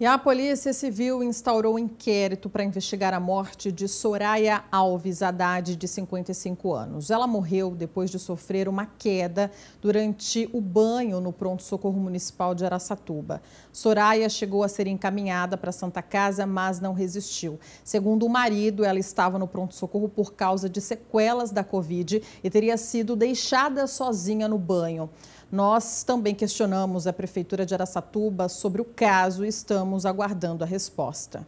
E a Polícia Civil instaurou um inquérito para investigar a morte de Soraya Alves Haddad, de 55 anos. Ela morreu depois de sofrer uma queda durante o banho no Pronto-Socorro Municipal de Araçatuba. Soraya chegou a ser encaminhada para a Santa Casa, mas não resistiu. Segundo o marido, ela estava no pronto-socorro por causa de sequelas da Covid e teria sido deixada sozinha no banho. Nós também questionamos a Prefeitura de Araçatuba sobre o caso e estamos aguardando a resposta.